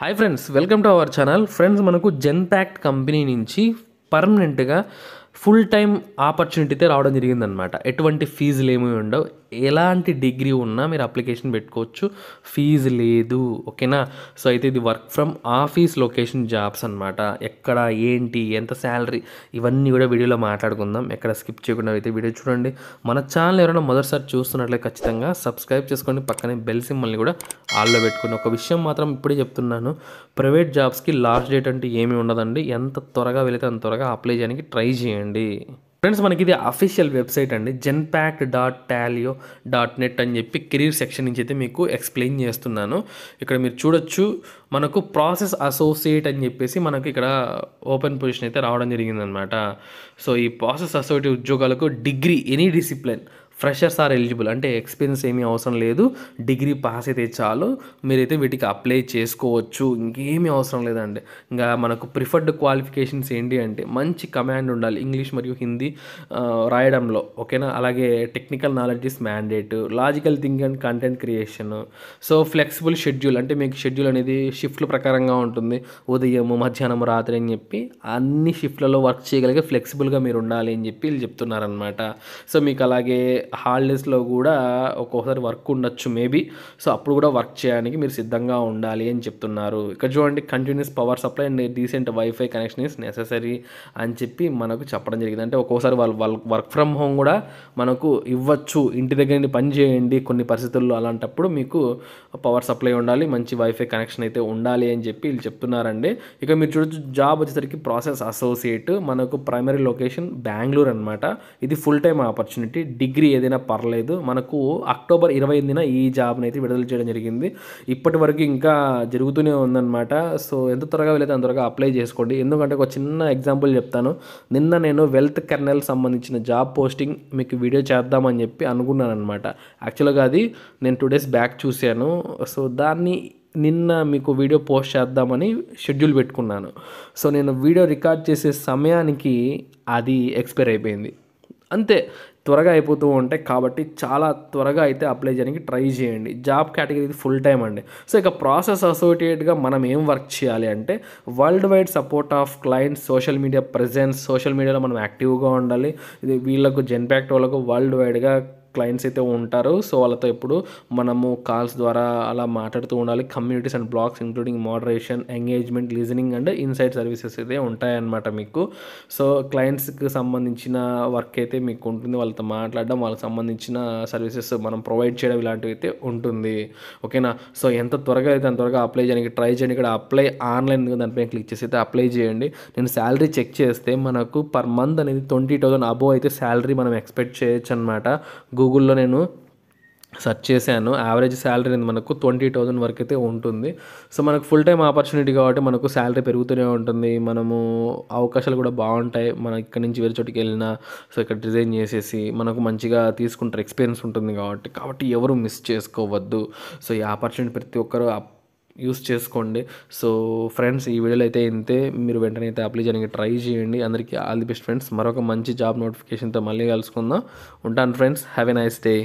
Hi friends welcome to our channel friends మనకు Genpact company నుంచి పర్మనెంట్గా ఫుల్ టైం ఆపర్చునిటీ అయితే రావడం జరిగిందనమాట ఎటువంటి ఫీజులు ఏమీ ఉండవు. ఎలాంటి డిగ్రీ ఉన్నా మీరు అప్లికేషన్ పెట్టుకోవచ్చు. ఫీజు లేదు ఓకేనా? సో అయితే ఇది work from office location jobs అనమాట ఎక్కడ ఏంటి ఎంత శాలరీ ఇవన్నీ కూడా వీడియోలో మాట్లాడుకుందాం. ఎక్కడ స్కిప్ చేయకుండా అయితే వీడియో చూడండి. మన ఛానల్ ఎవరైనా మొదటిసారి చూస్తున్నట్లే ఖచ్చితంగా సబ్స్క్రైబ్ చేసుకోండి పక్కనే బెల్ సింబల్ని కూడా ఆల్లో పెట్టుకుని ఒక విషయం మాత్రం ఇప్పుడే చెప్తున్నాను. ప్రైవేట్ జాబ్స్కి లాస్ట్ డేట్ అంటే ఏమీ ఉండదండి. ఎంత త్వరగా వెళితే అంత త్వరగా అప్లై చేయడానికి ట్రై చేయండి. ఫ్రెండ్స్ మనకి ఇది అఫీషియల్ వెబ్సైట్ అండి. Genpact dot Taleo dot net అని చెప్పి కెరీర్ సెక్షన్ నుంచి అయితే మీకు ఎక్స్ప్లెయిన్ చేస్తున్నాను. ఇక్కడ మీరు చూడొచ్చు మనకు ప్రాసెస్ అసోసియేట్ అని చెప్పేసి మనకు ఇక్కడ ఓపెన్ పొజిషన్ అయితే రావడం జరిగిందనమాట సో ఈ ప్రాసెస్ అసోసియేట్ ఉద్యోగాలకు degree any discipline freshers are eligible అంటే ఎక్స్పీరియన్స్ ఏమీ అవసరం లేదు. డిగ్రీ పాస్ అయితే చాలు. మీరైతే వీటికి అప్లై చేసుకోవచ్చు. ఇంకేమీ అవసరం లేదండి. ఇంకా మనకు ప్రిఫర్డ్ క్వాలిఫికేషన్స్ ఏంటి అంటే మంచి కమాండ్ ఉండాలి. ఇంగ్లీష్ మరియు హిందీ రాయడంలో. ఓకేనా అలాగే technical knowledge is mandate logical thinking and content creation so flexible schedule అంటే మీకు షెడ్యూల్ అనేది షిఫ్ట్ల ప్రకారంగా ఉంటుంది. ఉదయం మధ్యాహ్నం రాత్రి అని చెప్పి అన్ని షిఫ్ట్లలో వర్క్ చేయగలిగే ఫ్లెక్సిబుల్గా మీరు ఉండాలి అని చెప్పి వీళ్ళు చెప్తున్నారనమాట సో మీకు అలాగే హాలిడేస్లో కూడా ఒక్కొక్కసారి వర్క్ ఉండొచ్చు మేబీ సో అప్పుడు కూడా వర్క్ చేయడానికి మీరు సిద్ధంగా ఉండాలి అని చెప్తున్నారు. ఇక్కడ చూడండి continuous power supply and decent wifi connection is necessary అని చెప్పి మనకు చెప్పడం జరిగింది. అంటే ఒక్కోసారి వాళ్ళు వాళ్ళు వర్క్ ఫ్రమ్ హోమ్ కూడా మనకు ఇవ్వచ్చు. ఇంటి దగ్గర నుండి పని చేయండి కొన్ని పరిస్థితుల్లో అలాంటప్పుడు మీకు పవర్ సప్లై ఉండాలి మంచి వైఫై కనెక్షన్ అయితే ఉండాలి అని చెప్పి వీళ్ళు చెప్తున్నారండి. ఇక మీరు చూడొచ్చు జాబ్ వచ్చేసరికి ప్రాసెస్ అసోసియేట్ మనకు ప్రైమరీ లొకేషన్ బెంగళూరు అనమాట ఇది ఫుల్ టైం ఆపర్చునిటీ డిగ్రీ ఏదైనా పర్లేదు. మనకు అక్టోబర్ ఇరవై ఎనిమిదిన ఈ జాబ్ని అయితే విడుదల చేయడం జరిగింది. ఇప్పటి వరకు ఇంకా జరుగుతూనే ఉందన్నమాట. సో ఎంత త్వరగా వెళ్ళితే అంత త్వరగా అప్లై చేసుకోండి. ఎందుకంటే ఒక చిన్న ఎగ్జాంపుల్ చెప్తాను. నిన్న నేను వెల్త్ కెర్నల్ సంబంధించిన జాబ్ పోస్టింగ్ మీకు వీడియో చేద్దామని చెప్పి అనుకున్నాను అనమాట యాక్చువల్గా అది నేను టూ డేస్ బ్యాక్ చూశాను. సో దాన్ని నిన్న మీకు వీడియో పోస్ట్ చేద్దామని షెడ్యూల్ పెట్టుకున్నాను. సో నేను వీడియో రికార్డ్ చేసే సమయానికి అది ఎక్స్పైర్ అయిపోయింది. అంతే త్వరగా అయిపోతూ ఉంటాయి కాబట్టి చాలా త్వరగా అయితే అప్లై చేయడానికి ట్రై చేయండి. జాబ్ కేటగిరీ ఫుల్ టైం అండి. సో ఇక ప్రాసెస్ అసోసియేట్గా మనం ఏం వర్క్ చేయాలి అంటే world wide support of clients social media presence social మీడియాలో మనం యాక్టివ్గా ఉండాలి. ఇది వీళ్ళకు జెన్పాక్ట్ వాళ్ళకు వరల్డ్ వైడ్గా క్లయింట్స్ అయితే ఉంటారు. సో వాళ్ళతో ఎప్పుడు మనము కాల్స్ ద్వారా అలా మాట్లాడుతూ ఉండాలి. Communities and blogs including moderation engagement listening and insight services అయితే ఉంటాయన్నమాట మీకు. సో క్లయింట్స్కి సంబంధించిన వర్క్ అయితే మీకు ఉంటుంది. వాళ్ళతో మాట్లాడడం వాళ్ళకి సంబంధించిన సర్వీసెస్ మనం ప్రొవైడ్ చేయడం ఇలాంటివి అయితే ఉంటుంది. ఓకేనా? సో ఎంత త్వరగా అయితే అంత త్వరగా అప్లై చేయడానికి ట్రై చేయండి. ఇక్కడ అప్లై ఆన్లైన్ దానిపై క్లిక్ చేసి అయితే అప్లై చేయండి. నేను శాలరీ చెక్ చేస్తే మనకు పర్ మంత్ అనేది ట్వంటీ థౌసండ్ అబోవ్ అయితే శాలరీ మనం ఎక్స్పెక్ట్ చేయొచ్చు అనమాట గూగుల్లో నేను సెర్చ్ చేశాను. యావరేజ్ శాలరీ అనేది మనకు ట్వంటీ థౌజండ్ వరకు అయితే ఉంటుంది. సో మనకు ఫుల్ టైం ఆపర్చునిటీ కాబట్టి మనకు శాలరీ పెరుగుతూనే ఉంటుంది. మనము అవకాశాలు కూడా బాగుంటాయి. మనం ఇక్కడ నుంచి వేరే చోటికి వెళ్ళినా సో ఇక్కడ డిజైన్ చేసేసి మనకు మంచిగా తీసుకుంటారు. ఎక్స్పీరియన్స్ ఉంటుంది కాబట్టి. కాబట్టి ఎవరు మిస్ చేసుకోవద్దు. సో ఈ ఆపర్చునిటీ ప్రతి ఒక్కరు యూస్ చేసుకోండి. సో ఫ్రెండ్స్ ఈ వీడియోలో అయితే ఇంతే. మీరు వెంటనే అయితే అప్లై చేయడానికి ట్రై చేయండి. అందరికీ ఆల్ ది బెస్ట్ ఫ్రెండ్స్ మరొక మంచి జాబ్ నోటిఫికేషన్తో మళ్ళీ కలుసుకుందాం. ఉంటాను friends have a nice day